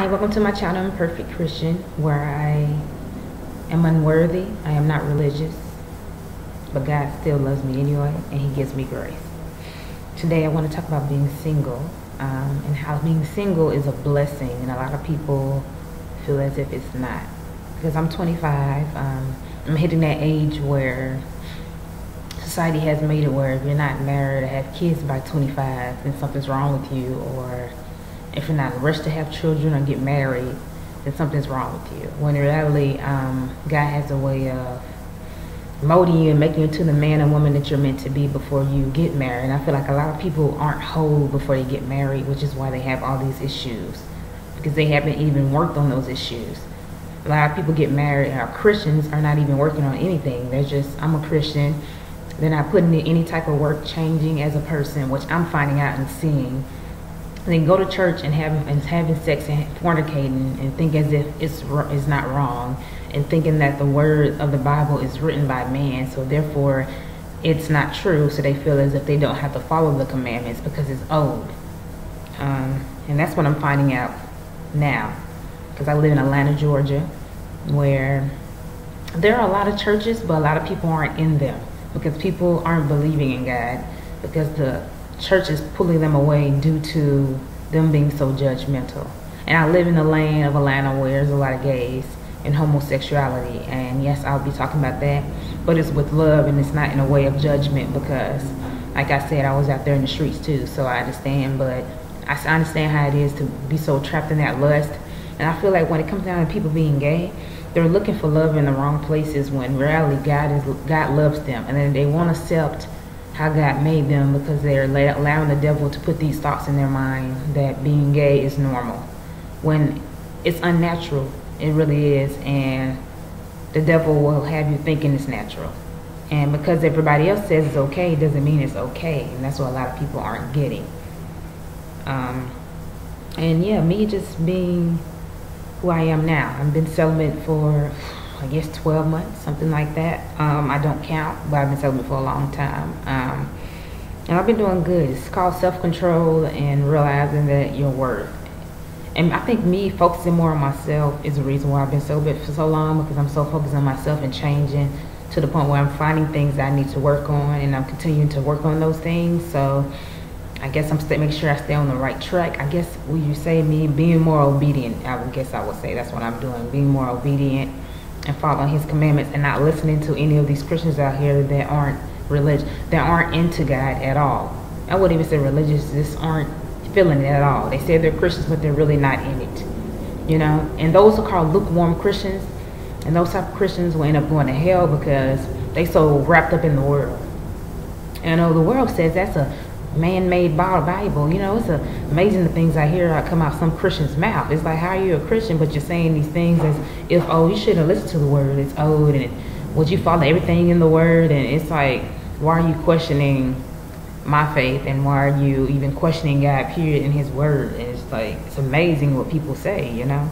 Hi, welcome to my channel, Imperfect Christian, where I am unworthy. I am not religious, but God still loves me anyway, and He gives me grace. Today, I want to talk about being single um, and how being single is a blessing, and a lot of people feel as if it's not. Because I'm 25, um, I'm hitting that age where society has made it where if you're not married or have kids by 25, then something's wrong with you, or if you're not rushed to have children or get married, then something's wrong with you. When in reality, um, God has a way of molding you and making you into the man and woman that you're meant to be before you get married. And I feel like a lot of people aren't whole before they get married, which is why they have all these issues because they haven't even worked on those issues. A lot of people get married and are Christians are not even working on anything. They're just, I'm a Christian. They're not putting in any type of work changing as a person, which I'm finding out and seeing they go to church and having and having sex and fornicating and think as if it's is not wrong and thinking that the word of the Bible is written by man, so therefore it's not true. So they feel as if they don't have to follow the commandments because it's old. Um, and that's what I'm finding out now, because I live in Atlanta, Georgia, where there are a lot of churches, but a lot of people aren't in them because people aren't believing in God because the church is pulling them away due to them being so judgmental. And I live in the land of Atlanta where there's a lot of gays and homosexuality. And yes, I'll be talking about that, but it's with love and it's not in a way of judgment because, like I said, I was out there in the streets too, so I understand. But I understand how it is to be so trapped in that lust. And I feel like when it comes down to people being gay, they're looking for love in the wrong places when reality God is God loves them, and then they want to accept how God made them because they're allowing the devil to put these thoughts in their mind that being gay is normal when it's unnatural. It really is. And the devil will have you thinking it's natural. And because everybody else says it's okay, doesn't mean it's okay. And that's what a lot of people aren't getting. Um, and yeah, me just being who I am now. I've been celibate for I guess 12 months, something like that. Um, I don't count, but I've been celibate for a long time. Um, and I've been doing good. It's called self-control and realizing that you're worth. And I think me focusing more on myself is the reason why I've been celibate for so long because I'm so focused on myself and changing to the point where I'm finding things that I need to work on and I'm continuing to work on those things. So I guess I'm making sure I stay on the right track. I guess would you say me being more obedient? I guess I would say that's what I'm doing, being more obedient and following his commandments and not listening to any of these Christians out here that aren't religious, that aren't into God at all. I wouldn't even say religious, just aren't feeling it at all. They say they're Christians, but they're really not in it. You know? And those are called lukewarm Christians. And those type of Christians will end up going to hell because they so wrapped up in the world. And know the world says that's a man-made Bible. You know, it's amazing the things I hear come out some Christian's mouth. It's like, how are you a Christian, but you're saying these things as if, oh, you shouldn't listen to the word. It's old, and would you follow everything in the word? And it's like, why are you questioning my faith, and why are you even questioning God? Period in His word. And it's like it's amazing what people say, you know,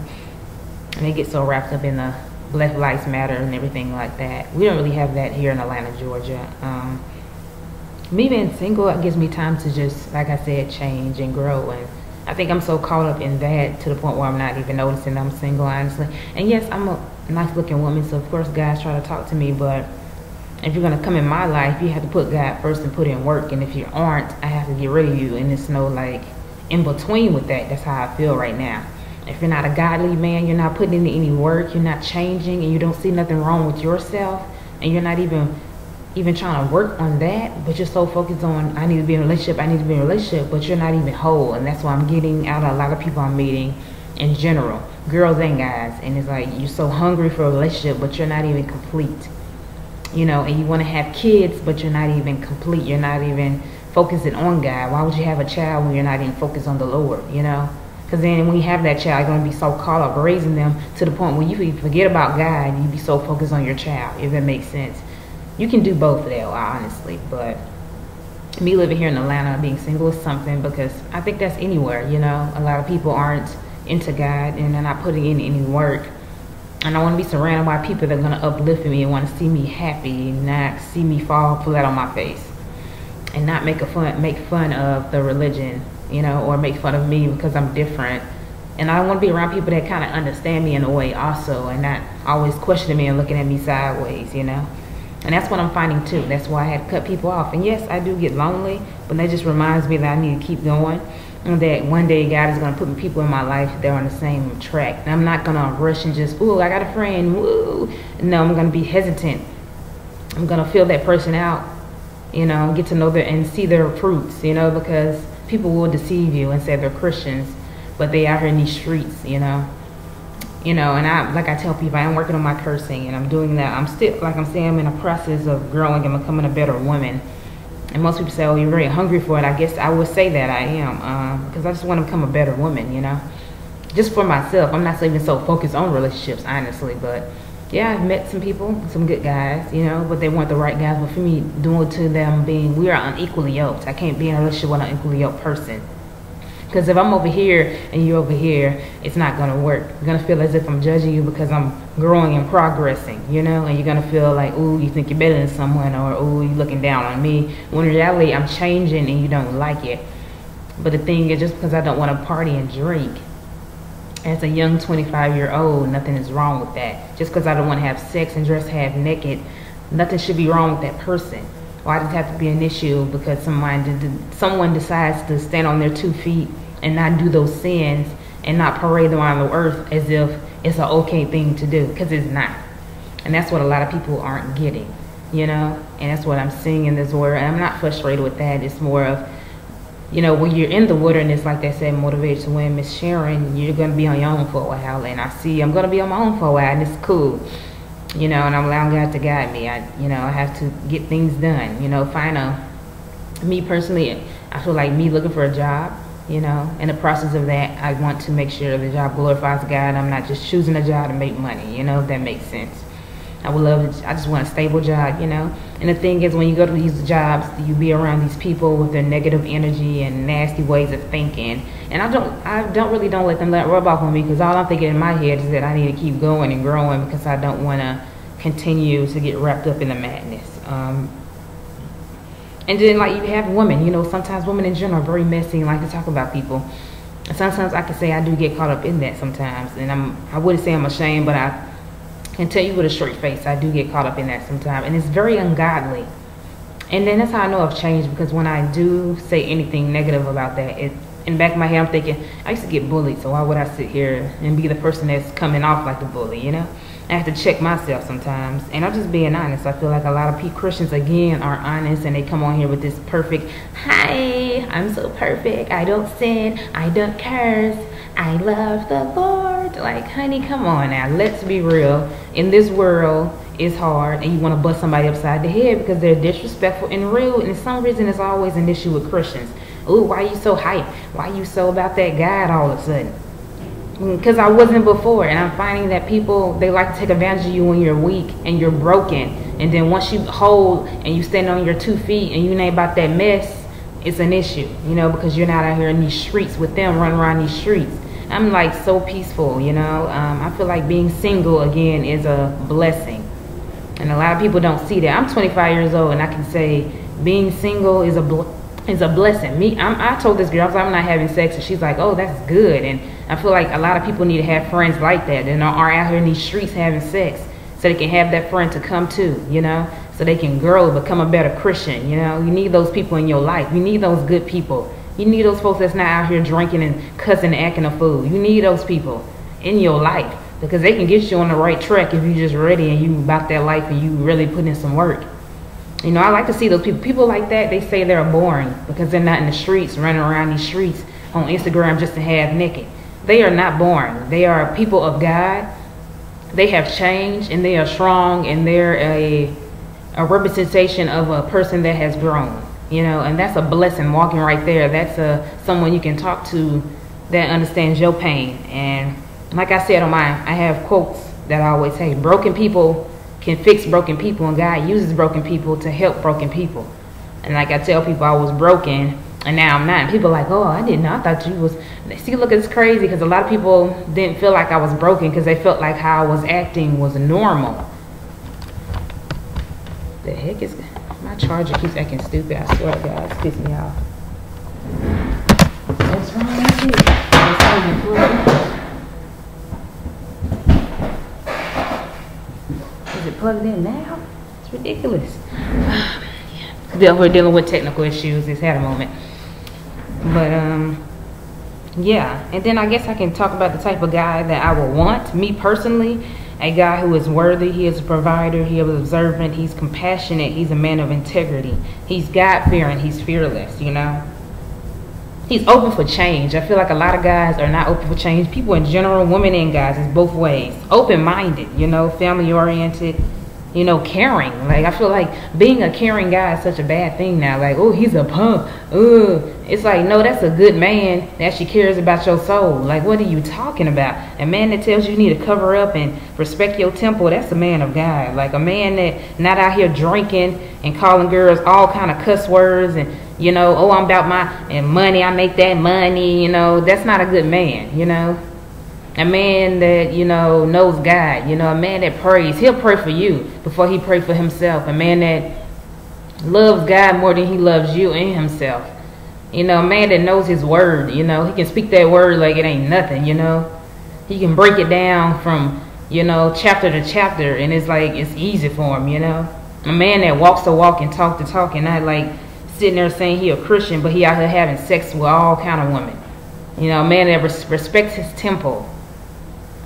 and they get so wrapped up in the Black Lives Matter and everything like that. We don't really have that here in Atlanta, Georgia. Um, me being single it gives me time to just, like I said, change and grow. And I think I'm so caught up in that to the point where I'm not even noticing I'm single, honestly. And yes, I'm a nice looking woman, so of course guys try to talk to me, but if you're gonna come in my life, you have to put God first and put in work. And if you aren't, I have to get rid of you. And it's no like in between with that. That's how I feel right now. If you're not a godly man, you're not putting in any work, you're not changing, and you don't see nothing wrong with yourself, and you're not even even trying to work on that, but you're so focused on I need to be in a relationship, I need to be in a relationship, but you're not even whole, and that's why I'm getting out of a lot of people I'm meeting in general, girls and guys, and it's like you're so hungry for a relationship, but you're not even complete, you know, and you want to have kids, but you're not even complete, you're not even focusing on God. Why would you have a child when you're not even focused on the Lord, you know? Because then when you have that child, you're going to be so caught up raising them to the point where you forget about God, and you be so focused on your child, if that makes sense you can do both though, honestly. But me living here in Atlanta, being single is something because I think that's anywhere, you know. A lot of people aren't into God and they're not putting in any work. And I want to be surrounded by people that are going to uplift me and want to see me happy, not see me fall flat on my face. And not make a fun make fun of the religion, you know, or make fun of me because I'm different And I want to be around people that kind of understand me in a way also and not always questioning me and looking at me sideways, you know. And that's what I'm finding too. That's why I had to cut people off. And yes, I do get lonely, but that just reminds me that I need to keep going. And that one day God is going to put people in my life that are on the same track. And I'm not going to rush and just, ooh, I got a friend, woo. No, I'm going to be hesitant. I'm going to feel that person out, you know, get to know their and see their fruits, you know, because people will deceive you and say they're Christians, but they out here in these streets, you know you know, and I, like I tell people, I am working on my cursing and I'm doing that. I'm still, like I'm saying, I'm in a process of growing and becoming a better woman. And most people say, oh, you're very hungry for it. I guess I would say that I am, because um, I just want to become a better woman, you know, just for myself. I'm not even so focused on relationships, honestly, but yeah, I've met some people, some good guys, you know, but they weren't the right guys. But for me, doing to them being, we are unequally yoked. I can't be in a relationship with an unequally yoked person. Because if I'm over here and you're over here, it's not going to work. You're going to feel as if I'm judging you because I'm growing and progressing, you know? And you're going to feel like, ooh, you think you're better than someone, or ooh, you're looking down on me. When in reality, I'm changing and you don't like it. But the thing is, just because I don't want to party and drink, as a young 25 year old, nothing is wrong with that. Just because I don't want to have sex and dress half naked, nothing should be wrong with that person. Why does it have to be an issue because someone, someone decides to stand on their two feet and not do those sins and not parade them around the earth as if it's an okay thing to do because it's not. And that's what a lot of people aren't getting, you know? And that's what I'm seeing in this word. And I'm not frustrated with that. It's more of, you know, when you're in the wilderness, like they said, motivated to win, Miss Sharon, you're going to be on your own for a while. And I see I'm going to be on my own for a while, and it's cool. You know, and I'm allowing God to guide me. I, you know, I have to get things done. You know, find a, me personally, I feel like me looking for a job you know in the process of that i want to make sure the job glorifies god. I'm not just choosing a job to make money you know if that makes sense. I would love to, i just want a stable job you know. And the thing is when you go to these jobs you be around these people with their negative energy and nasty ways of thinking. And i don't i don't really don't let them let rub off on me because all i'm thinking in my head is that i need to keep going and growing because i don't want to continue to get wrapped up in the madness. Um, and then like you have women, you know, sometimes women in general are very messy and like to talk about people. And sometimes I can say I do get caught up in that sometimes. And I'm I wouldn't say I'm ashamed, but I can tell you with a straight face, I do get caught up in that sometimes. And it's very ungodly. And then that's how I know I've changed because when I do say anything negative about that, it in back of my head I'm thinking, I used to get bullied, so why would I sit here and be the person that's coming off like the bully, you know? I have to check myself sometimes. And I'm just being honest. I feel like a lot of P Christians, again, are honest and they come on here with this perfect, hi, I'm so perfect. I don't sin. I don't curse. I love the Lord. Like, honey, come on now. Let's be real. In this world, it's hard and you want to bust somebody upside the head because they're disrespectful and rude. And for some reason, it's always an issue with Christians. Ooh, why are you so hype? Why are you so about that God all of a sudden? Because I wasn't before and I'm finding that people they like to take advantage of you when you're weak and you're broken. And then once you hold and you stand on your two feet and you ain't about that mess it's an issue you know because you're not out here in these streets with them running around these streets. I'm like so peaceful you know? Um, I feel like being single again is a blessing. And a lot of people don't see that. I'm 25 years old and I can say being single is a blessing it's a blessing. Me, I'm, i told this girl, I'm not having sex, and she's like, oh, that's good. And I feel like a lot of people need to have friends like that and are out here in these streets having sex so they can have that friend to come to, you know, so they can grow, become a better Christian, you know. You need those people in your life. You need those good people. You need those folks that's not out here drinking and cussing and acting a fool. You need those people in your life because they can get you on the right track if you're just ready and you about that life and you really put in some work. You know, I like to see those people. People like that, they say they're boring because they're not in the streets, running around these streets on Instagram just to have naked. They are not boring. They are people of God. They have changed and they are strong and they're a, a representation of a person that has grown. You know, and that's a blessing walking right there. That's a someone you can talk to that understands your pain. And like I said on mine, I have quotes that I always say. Broken people can fix broken people and God uses broken people to help broken people. And like I tell people I was broken and now I'm not. And people are like, oh, I didn't know. I thought you was. See, look, it's crazy because a lot of people didn't feel like I was broken because they felt like how I was acting was normal. The heck is my charger keeps acting stupid. I swear to God, it's pissing me off. What's wrong with it? Is it plugged in now? It's ridiculous. yeah. We're dealing with technical issues. It's had a moment. But, um, yeah. And then I guess I can talk about the type of guy that I would want. Me personally, a guy who is worthy. He is a provider. He is observant. He's compassionate. He's a man of integrity. He's God fearing. He's fearless, you know? He's open for change. I feel like a lot of guys are not open for change. People in general, women and guys, it's both ways. Open minded, you know, family oriented, you know, caring. Like I feel like being a caring guy is such a bad thing now. Like, oh, he's a punk. Ugh. It's like, no, that's a good man that she cares about your soul. Like, what are you talking about? A man that tells you you need to cover up and respect your temple, that's a man of God. Like a man that not out here drinking and calling girls all kind of cuss words and you know, oh, I'm about my and money. I make that money. You know, that's not a good man. You know, a man that you know knows God. You know, a man that prays. He'll pray for you before he pray for himself. A man that loves God more than he loves you and himself. You know, a man that knows his word. You know, he can speak that word like it ain't nothing. You know, he can break it down from you know chapter to chapter, and it's like it's easy for him. You know, a man that walks the walk and talk the talk, and not like sitting there saying he a Christian, but he out here having sex with all kind of women. You know, a man that respects his temple.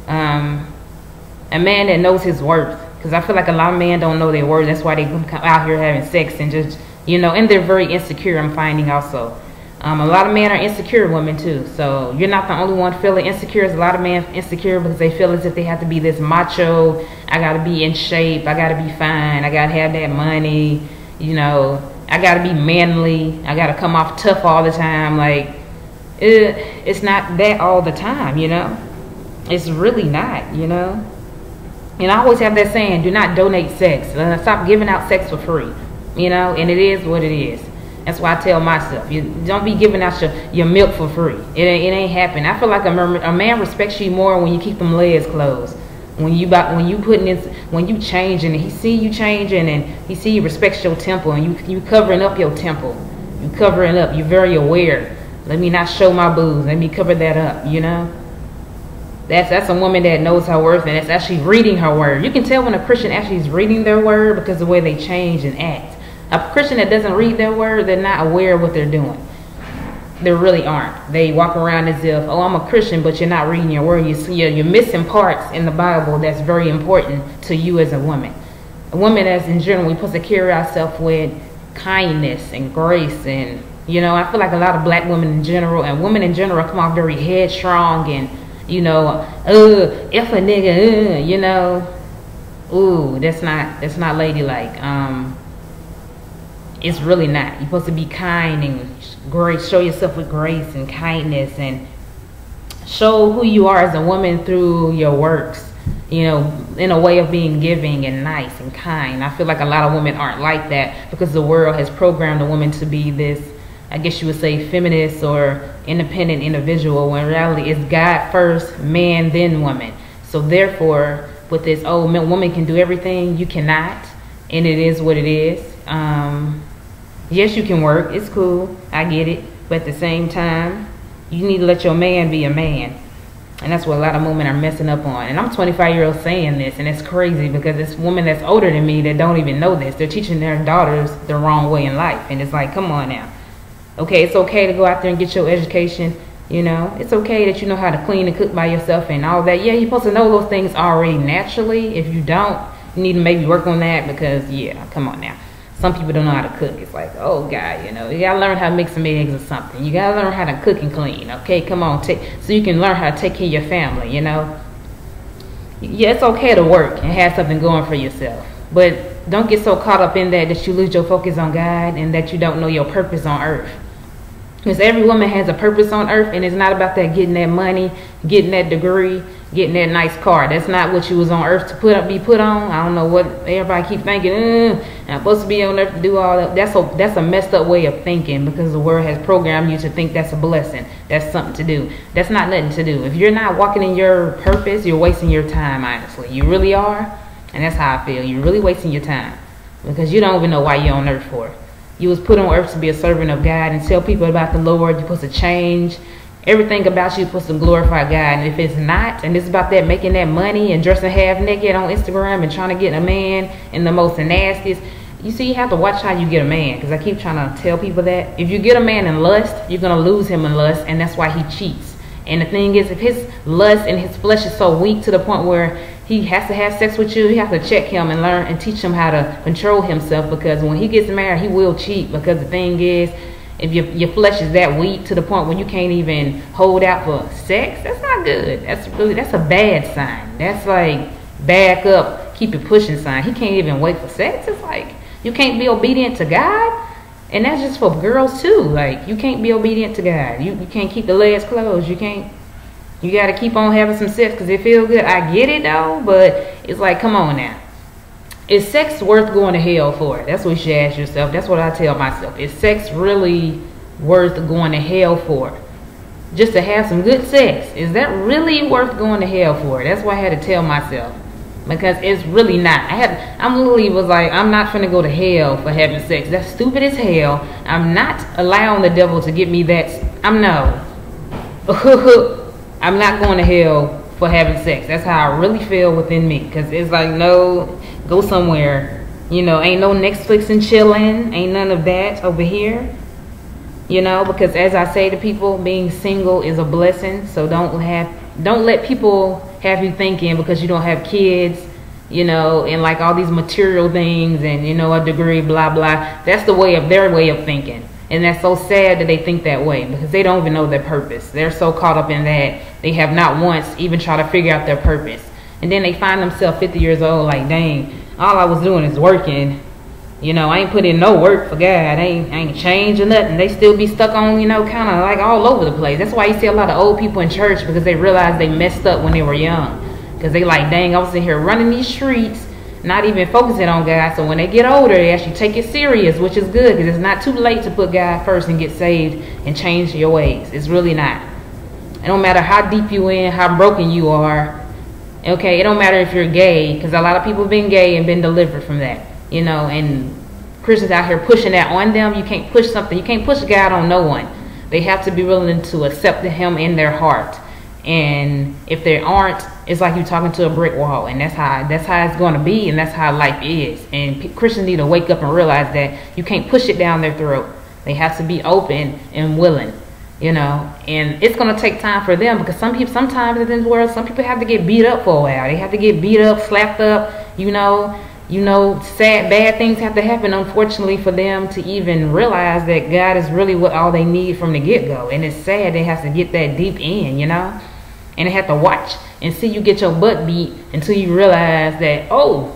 Um, a man that knows his worth. Because I feel like a lot of men don't know their worth. That's why they come out here having sex and just, you know, and they're very insecure, I'm finding also. Um, a lot of men are insecure women too. So you're not the only one feeling insecure. There's a lot of men insecure because they feel as if they have to be this macho. I got to be in shape. I got to be fine. I got to have that money. You know, I gotta be manly. I gotta come off tough all the time. Like, it, it's not that all the time, you know? It's really not, you know? And I always have that saying, do not donate sex. Uh, stop giving out sex for free, you know? And it is what it is. That's why I tell myself, you don't be giving out your, your milk for free. It, it ain't happening. I feel like a, a man respects you more when you keep them legs closed when you about when you putting in when you changing he see you changing and he see you respects your temple and you you covering up your temple you covering up you're very aware let me not show my boobs let me cover that up you know that's that's a woman that knows her worth and that's actually reading her word you can tell when a christian actually is reading their word because the way they change and act a christian that doesn't read their word they're not aware of what they're doing they really aren't. They walk around as if, oh, I'm a Christian, but you're not reading your word. You're, you're missing parts in the Bible that's very important to you as a woman. A woman, as in general, we're supposed to carry ourselves with kindness and grace. And, you know, I feel like a lot of black women in general, and women in general, come off very headstrong and, you know, uh, if a nigga, uh, you know, ooh, that's not, that's not ladylike. Um, it's really not. You're supposed to be kind and grace, show yourself with grace and kindness and show who you are as a woman through your works, you know, in a way of being giving and nice and kind. I feel like a lot of women aren't like that because the world has programmed a woman to be this, I guess you would say, feminist or independent individual when in reality it's God first, man, then woman. So therefore, with this, oh, woman can do everything, you cannot, and it is what it is. Um, yes, you can work. It's cool. I get it. But at the same time, you need to let your man be a man. And that's what a lot of women are messing up on. And I'm 25 years old saying this, and it's crazy because it's women that's older than me that don't even know this. They're teaching their daughters the wrong way in life. And it's like, come on now. Okay, it's okay to go out there and get your education. You know, it's okay that you know how to clean and cook by yourself and all that. Yeah, you're supposed to know those things already naturally. If you don't, you need to maybe work on that because, yeah, come on now some people don't know how to cook. It's like, oh God, you know, you gotta learn how to make some eggs or something. You gotta learn how to cook and clean. Okay, come on, take so you can learn how to take care of your family. You know, yeah, it's okay to work and have something going for yourself, but don't get so caught up in that that you lose your focus on God and that you don't know your purpose on earth. Because every woman has a purpose on earth, and it's not about that getting that money, getting that degree, getting that nice car. That's not what you was on earth to put up, be put on. I don't know what everybody keep thinking. Mm, I'm supposed to be on earth to do all that. That's a that's a messed up way of thinking because the world has programmed you to think that's a blessing. That's something to do. That's not nothing to do. If you're not walking in your purpose, you're wasting your time. Honestly, you really are, and that's how I feel. You're really wasting your time because you don't even know why you're on earth for. You was put on earth to be a servant of God and tell people about the Lord. You're supposed to change everything about you is supposed to glorify God. And if it's not, and it's about that making that money and dressing half naked on Instagram and trying to get a man in the most nastiest, you see, you have to watch how you get a man. Because I keep trying to tell people that if you get a man in lust, you're gonna lose him in lust, and that's why he cheats. And the thing is, if his lust and his flesh is so weak to the point where he has to have sex with you, you have to check him and learn and teach him how to control himself. Because when he gets married, he will cheat. Because the thing is, if your, your flesh is that weak to the point where you can't even hold out for sex, that's not good. That's really that's a bad sign. That's like back up, keep it pushing sign. He can't even wait for sex. It's like you can't be obedient to God. And that's just for girls too. Like you can't be obedient to God. You you can't keep the legs closed. You can't. You got to keep on having some sex because it feels good. I get it though, but it's like, come on now. Is sex worth going to hell for? That's what you ask yourself. That's what I tell myself. Is sex really worth going to hell for? Just to have some good sex. Is that really worth going to hell for? That's what I had to tell myself. Because it's really not. I had I'm literally was like, I'm not gonna go to hell for having sex. That's stupid as hell. I'm not allowing the devil to get me that I'm no. I'm not going to hell for having sex. That's how I really feel within me. Cause it's like no go somewhere. You know, ain't no Netflix and chilling, ain't none of that over here. You know, because as I say to people, being single is a blessing. So don't have don't let people have you thinking because you don't have kids, you know, and like all these material things and you know a degree, blah blah. That's the way of their way of thinking. And that's so sad that they think that way because they don't even know their purpose. They're so caught up in that they have not once even tried to figure out their purpose. And then they find themselves 50 years old, like, dang, all I was doing is working. You know, I ain't put in no work for God. I ain't, I ain't changing nothing. They still be stuck on, you know, kind of like all over the place. That's why you see a lot of old people in church because they realize they messed up when they were young. Because they like, dang, I was in here running these streets, not even focusing on God. So when they get older, they actually take it serious, which is good because it's not too late to put God first and get saved and change your ways. It's really not. It don't matter how deep you in, how broken you are, Okay, it don't matter if you're gay, because a lot of people have been gay and been delivered from that. You know, and Christians out here pushing that on them. You can't push something. You can't push God on no one. They have to be willing to accept Him in their heart. And if there aren't, it's like you're talking to a brick wall, and that's how that's how it's going to be, and that's how life is. And Christians need to wake up and realize that you can't push it down their throat. They have to be open and willing you know? And it's going to take time for them because some people sometimes in this world some people have to get beat up for a while. They have to get beat up slapped up you know? You know sad bad things have to happen unfortunately for them to even realize that god is really what all they need from the get-go. And it's sad they have to get that deep in you know and they have to watch and see you get your butt beat until you realize that oh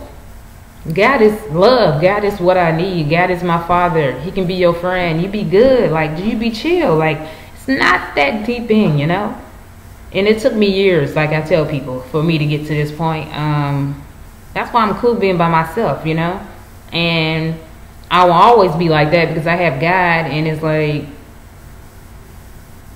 God is love. God is what I need. God is my father. He can be your friend. You be good. Like, you be chill. Like, it's not that deep in, you know? And it took me years, like I tell people, for me to get to this point. Um, that's why I'm cool being by myself, you know? And I will always be like that because I have God, and it's like,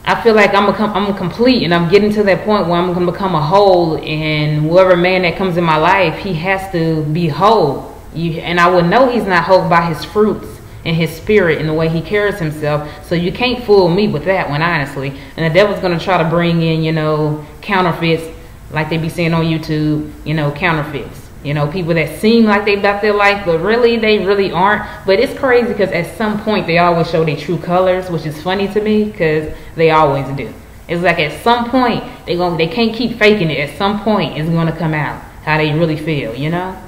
I feel like I'm a, I'm complete and I'm getting to that point where I'm to become a whole and whoever man that comes in my life, he has to be whole. You, and I would know he's not whole by his fruits and his spirit and the way he carries himself. So you can't fool me with that one, honestly. And the devil's to try to bring in, you know, counterfeits like they be saying on YouTube, you know, counterfeits. You know, people that seem like they've got their life, but really they really aren't. But it's crazy because at some point they always show their true colors, which is funny to me because they always do. It's like at some point they going they can't keep faking it. At some point it's going to come out how they really feel, you know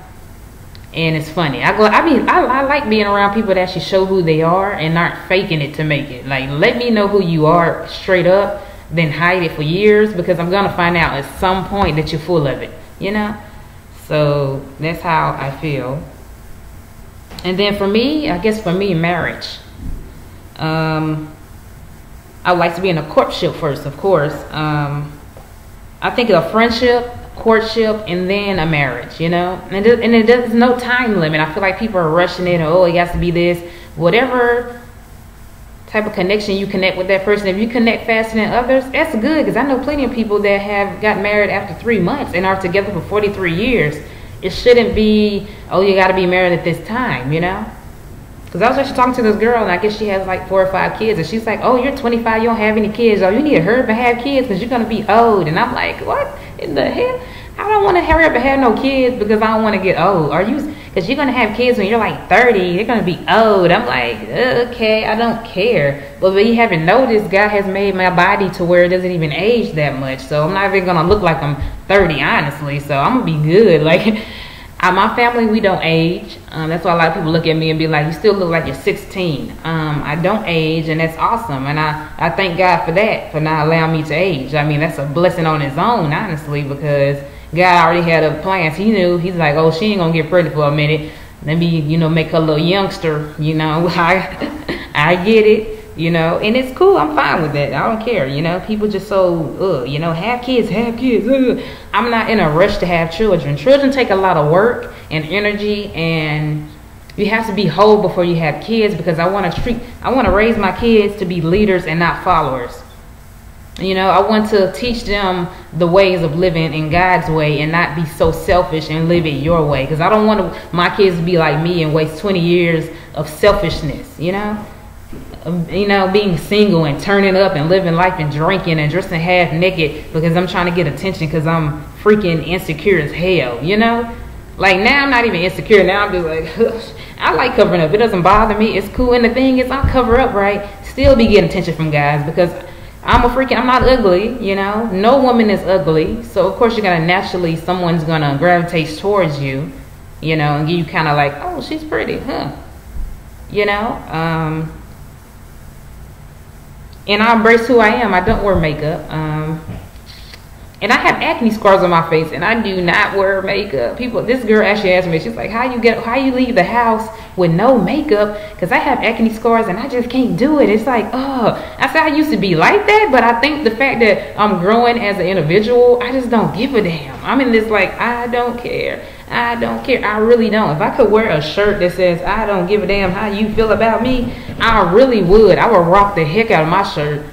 and it's funny. I go, I mean, I, I like being around people that actually show who they are and aren't faking it to make it. Like, let me know who you are straight up, then hide it for years because I'm gonna find out at some point that you're full of it. You know, so that's how I feel. And then for me, I guess for me, marriage. Um, I would like to be in a courtship first, of course. Um, I think a friendship courtship and then a marriage, you know? And, it, and it, there's no time limit. I feel like people are rushing it. Oh, it has to be this. Whatever type of connection you connect with that person, if you connect faster than others, that's good. Because I know plenty of people that have got married after three months and are together for 43 years. It shouldn't be, oh, you got to be married at this time, you know? Because I was actually talking to this girl, and I guess she has like four or five kids, and she's like, "Oh, you're 25, you don't have any kids. Oh, you need to hurry up and have kids because you're gonna be old." And I'm like, "What in the hell? I don't want to hurry up and have no kids because I don't want to get old. Are you? Because you're gonna have kids when you're like 30. You're gonna be old." I'm like, "Okay, I don't care." But you haven't noticed, God has made my body to where it doesn't even age that much, so I'm not even gonna look like I'm 30, honestly. So I'm gonna be good, like. My family, we don't age. Um, that's why a lot of people look at me and be like, you still look like you're 16. Um, I don't age, and that's awesome. And I, I thank God for that, for not allowing me to age. I mean, that's a blessing on its own, honestly, because God already had a plan. He knew, he's like, oh, she ain't to get pregnant for a minute. Let me, you know, make her a little youngster. You know, I, I get it you know, and it's cool. I'm fine with that. I don't care. You know, people just so, uh, you know, have kids, have kids. Uh. I'm not in a rush to have children. Children take a lot of work and energy, and you have to be whole before you have kids because I want to treat, I want to raise my kids to be leaders and not followers. You know, I want to teach them the ways of living in God's way and not be so selfish and live it your way. Because I don't want my kids to be like me and waste 20 years of selfishness, you know? Um, you know, being single and turning up and living life and drinking and dressing half naked because I'm trying to get attention because I'm freaking insecure as hell, you know? Like now I'm not even insecure. Now I'm just like, I like covering up. It doesn't bother me. It's cool. And the thing is, I cover up, right? Still be getting attention from guys because I'm a freaking, I'm not ugly, you know? No woman is ugly. So, of course, you're going to naturally, someone's going to gravitate towards you, you know, and you kind of like, oh, she's pretty, huh? You know? Um, and I embrace who I am. I don't wear makeup. Um, and I have acne scars on my face, and I do not wear makeup. People, this girl actually asked me, she's like, "How you get? How you leave the house with no makeup?" Because I have acne scars, and I just can't do it. It's like, oh, I said I used to be like that, but I think the fact that I'm growing as an individual, I just don't give a damn. I'm in this like, I don't care. I don't care. I really don't. If I could wear a shirt that says I don't give a damn how you feel about me, I really would. I would rock the heck out of my shirt.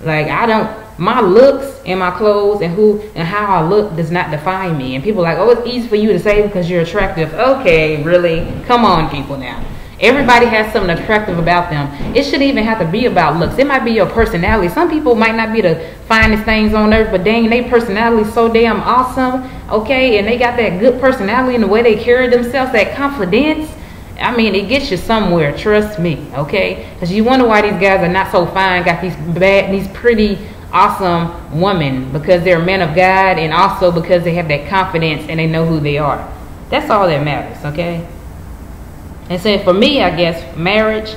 Like I don't my looks and my clothes and who and how I look does not define me. And people like, oh, it's easy for you to say because you're attractive. Okay, really? Come on, people now. Everybody has something attractive about them. It shouldn't even have to be about looks. It might be your personality. Some people might not be the finest things on earth, but dang, their personality so damn awesome. Okay, and they got that good personality and the way they carry themselves, that confidence. I mean, it gets you somewhere. Trust me. Okay, because you wonder why these guys are not so fine. Got these bad, these pretty, awesome woman because they're men of God, and also because they have that confidence and they know who they are. That's all that matters. Okay. And so for me, I guess marriage,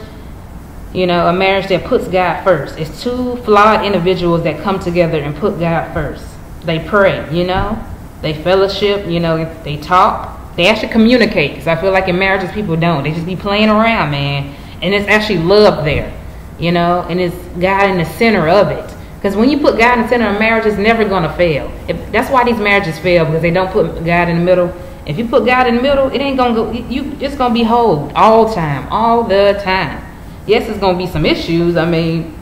you know, a marriage that puts God first. It's two flawed individuals that come together and put God first. They pray, you know, they fellowship, you know, they talk. They actually communicate because I feel like in marriages people don't. They just be playing around, man. And it's actually love there, you know, and it's God in the center of it. Because when you put God in the center of marriage, it's never going to fail. If, that's why these marriages fail because they don't put God in the middle if you put God in the middle, it ain't gonna go. You just gonna be whole all time, all the time. Yes, it's gonna be some issues. I mean,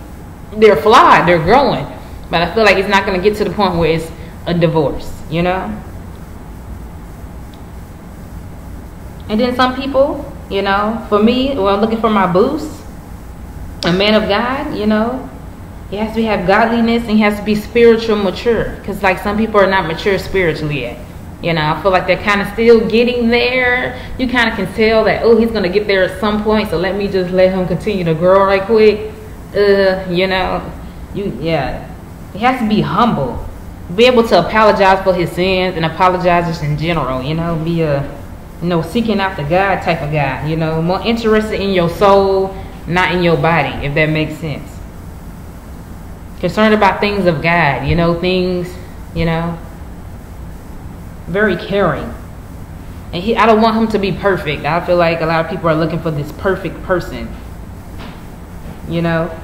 they're flawed, they're growing, but I feel like it's not gonna get to the point where it's a divorce. You know. And then some people, you know, for me, when I'm looking for my Boaz, a man of God, you know, he has to have godliness and he has to be spiritual mature. Because like some people are not mature spiritually yet. You know, I feel like they're kind of still getting there. You kind of can tell that, oh, he's going to get there at some point, so let me just let him continue to grow right quick. Uh, you know, you, yeah. He has to be humble. Be able to apologize for his sins and apologize just in general, you know, be a, you know, seeking after God type of guy, you know, more interested in your soul, not in your body, if that makes sense. Concerned about things of God, you know, things, you know, very caring. And he, I don't want him to be perfect. I feel like a lot of people are looking for this perfect person. You know?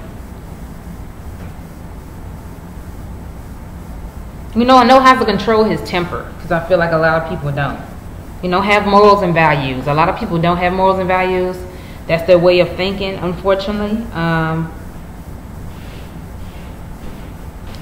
You know, I know how to control his temper because I feel like a lot of people don't. You know, have morals and values. A lot of people don't have morals and values. That's their way of thinking, unfortunately. Um,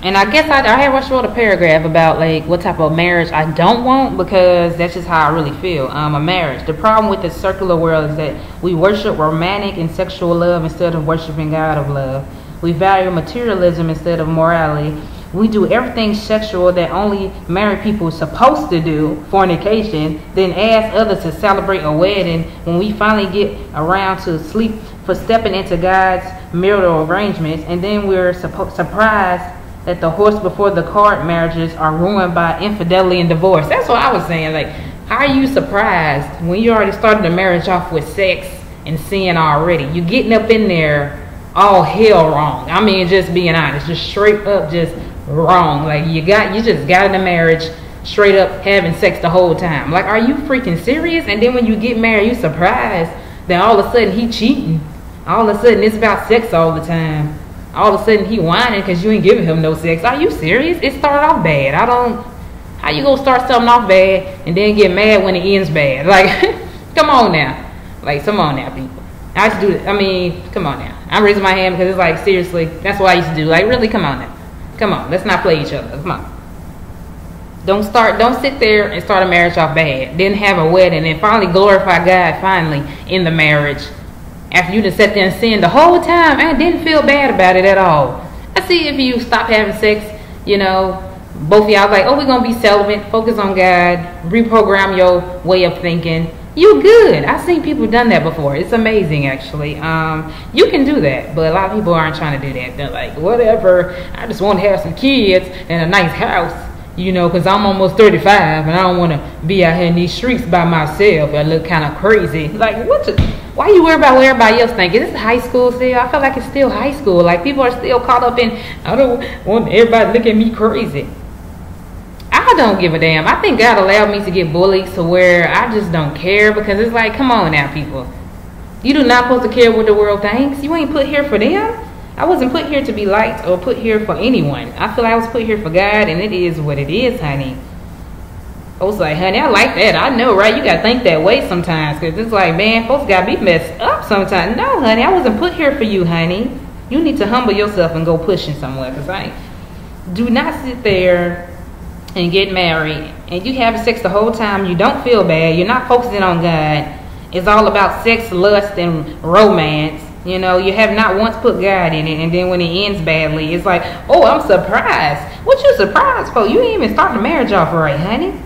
and I guess I, I have wrote a paragraph about like what type of marriage I don't want because that's just how I really feel. Um, a marriage. The problem with the secular world is that we worship romantic and sexual love instead of worshiping God of love. We value materialism instead of morality. We do everything sexual that only married people are supposed to do, fornication, then ask others to celebrate a wedding when we finally get around to sleep for stepping into God's marital arrangements, and then we're surprised that the horse before the cart marriages are ruined by infidelity and divorce. That's what I was saying. Like, how are you surprised when you already started the marriage off with sex and sin already? You getting up in there all hell wrong. I mean, just being honest, just straight up, just wrong. Like you got, you just got in a marriage straight up having sex the whole time. Like, are you freaking serious? And then when you get married, you surprised that all of a sudden he cheating. All of a sudden it's about sex all the time all of a sudden he whining because you ain't giving him no sex. Are you serious? It started off bad. I don't. How you gonna start something off bad and then get mad when it ends bad? Like, come on now. Like, come on now, people. I used to do. I mean, come on now. I'm raising my hand because it's like seriously. That's what I used to do. Like, really, come on now. Come on. Let's not play each other. Come on. Don't start. Don't sit there and start a marriage off bad. Then have a wedding and finally glorify God. Finally in the marriage after you just sat there and sin the whole time, I didn't feel bad about it at all. I see if you stop having sex, you know, both of y'all like, oh, we're gonna be celibate, focus on God, reprogram your way of thinking. You good. I've seen people done that before. It's amazing actually. Um, you can do that, but a lot of people aren't trying to do that. They're like, whatever, I just want to have some kids and a nice house you know, because I'm almost 35 and I don't want to be out here in these streets by myself. I look kind of crazy. Like, what? The, why you worry about what everybody else thinks? Is this high school still? I feel like it's still high school. Like, people are still caught up in, I don't want everybody look at me crazy. I don't give a damn. I think God allowed me to get bullied to where I just don't care because it's like, come on now, people. You do not supposed to care what the world thinks. You ain't put here for them. I wasn't put here to be liked or put here for anyone. I feel like I was put here for God, and it is what it is, honey. I was like, honey, I like that. I know, right? You gotta think that way sometimes, cause it's like, man, folks gotta be messed up sometimes. No, honey, I wasn't put here for you, honey. You need to humble yourself and go pushing somewhere, cause I do not sit there and get married and you have sex the whole time. You don't feel bad. You're not focusing on God. It's all about sex, lust, and romance you know, you have not once put God in it, and then when it ends badly, it's like, oh, I'm surprised. What you surprised for? You ain't even start the marriage off right, honey.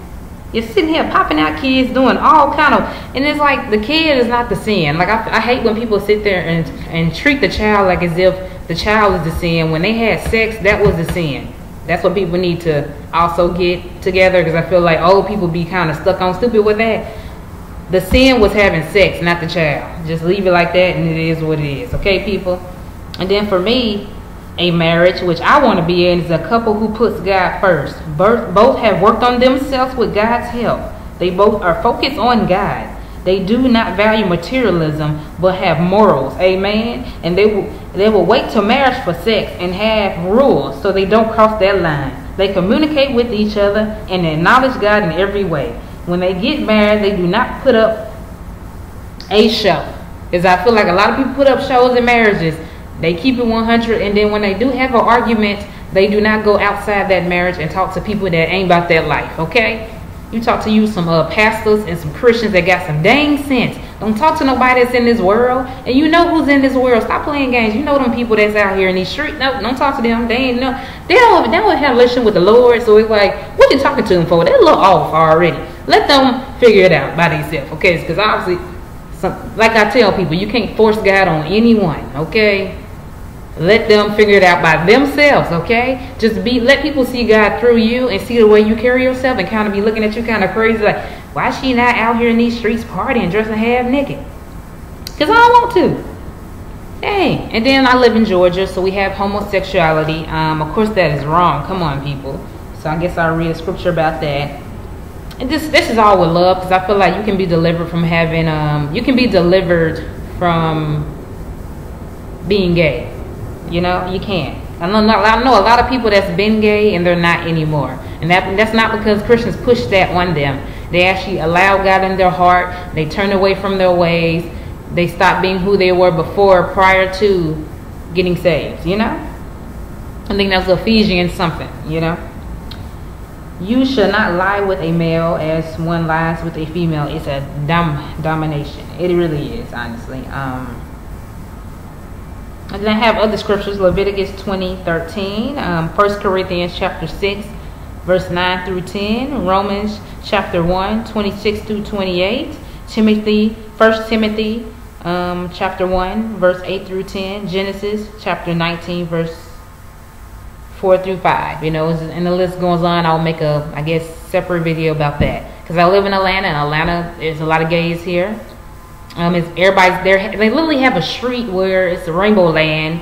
You're sitting here popping out kids, doing all kind of, and it's like the kid is not the sin. Like I, I hate when people sit there and and treat the child like as if the child is the sin. When they had sex, that was the sin. That's what people need to also get together because I feel like old people be kind of stuck on stupid with that the sin was having sex, not the child. Just leave it like that, and it is what it is. Okay, people? And then for me, a marriage, which I want to be in, is a couple who puts God first. Both have worked on themselves with God's help. They both are focused on God. They do not value materialism, but have morals. Amen. And they will they will wait till marriage for sex and have rules so they don't cross that line. They communicate with each other and acknowledge God in every way when they get married, they do not put up a show. Because I feel like a lot of people put up shows in marriages. They keep it 100, and then when they do have an argument, they do not go outside that marriage and talk to people that ain't about that life, okay? You talk to you some uh, pastors and some Christians that got some dang sense. Don't talk to nobody that's in this world. And you know who's in this world. Stop playing games. You know them people that's out here in these streets. No, don't talk to them. They ain't no. They don't. They don't have a relationship with the Lord. So it's like, what you talking to them for? They look off already. Let them figure it out by themselves, okay? Because obviously, some, like I tell people, you can't force God on anyone, okay? Let them figure it out by themselves, okay? Just be let people see God through you and see the way you carry yourself and kind of be looking at you kind of crazy, like, why she not out here in these streets partying, dressing half naked? Because I don't want to. Dang. And then I live in Georgia, so we have homosexuality. Um, of course, that is wrong. Come on, people. So I guess I'll read a scripture about that and this this is all with love because I feel like you can be delivered from having um you can be delivered from being gay. You know, you can. I know, I know a lot of people that's been gay and they're not anymore, and that that's not because Christians push that on them. They actually allow God in their heart. They turn away from their ways. They stop being who they were before, prior to getting saved. You know. I think that's Ephesians something, you know. You should not lie with a male as one lies with a female. It's a dom- domination. It really is, honestly. Um, and then I have other scriptures, Leviticus 20, 13, um, 1 Corinthians chapter 6, verse 9 through 10, Romans chapter 1, 26 through 28, Timothy, 1 Timothy um, chapter 1, verse 8 through 10, Genesis chapter 19, verse 4 through 5. You know, and the list goes on. I'll make a, I guess, separate video about that. Because I live in Atlanta, and Atlanta, there's a lot of gays here. Um, it's everybody's there. They literally have a street where it's Rainbow Land.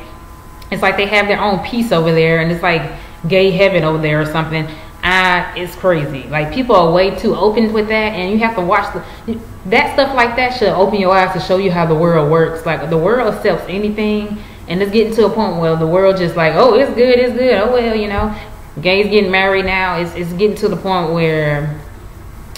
It's like they have their own piece over there, and it's like gay heaven over there or something. Uh, it's crazy. Like people are way too open with that, and you have to watch the that stuff like that should open your eyes to show you how the world works. Like the world accepts anything, and it's getting to a point where the world just like, oh, it's good, it's good. Oh well, you know, gays getting married now. It's it's getting to the point where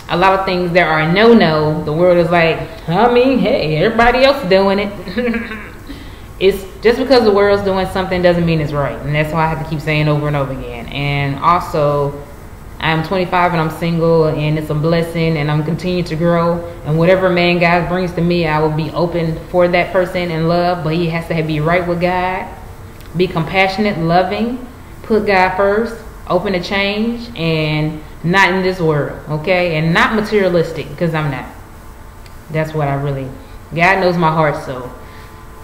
a lot of things there are no no, the world is like, I mean, hey, everybody else doing it. it's just because the world's doing something doesn't mean it's right. And that's why I have to keep saying over and over again. And also I'm 25 and I'm single and it's a blessing and I'm continuing to grow. And whatever man God brings to me, I will be open for that person and love, but he has to be right with God, be compassionate, loving, put God first, open to change, and not in this world, okay? And not materialistic, because I'm not. That's what I really, God knows my heart, so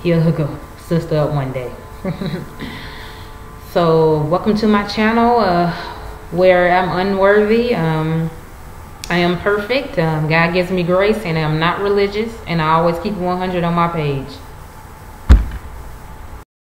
he'll hook a sister up one day. so, welcome to my channel uh, where I'm unworthy. Um, I am perfect. Um, God gives me grace, and I'm not religious, and I always keep 100 on my page.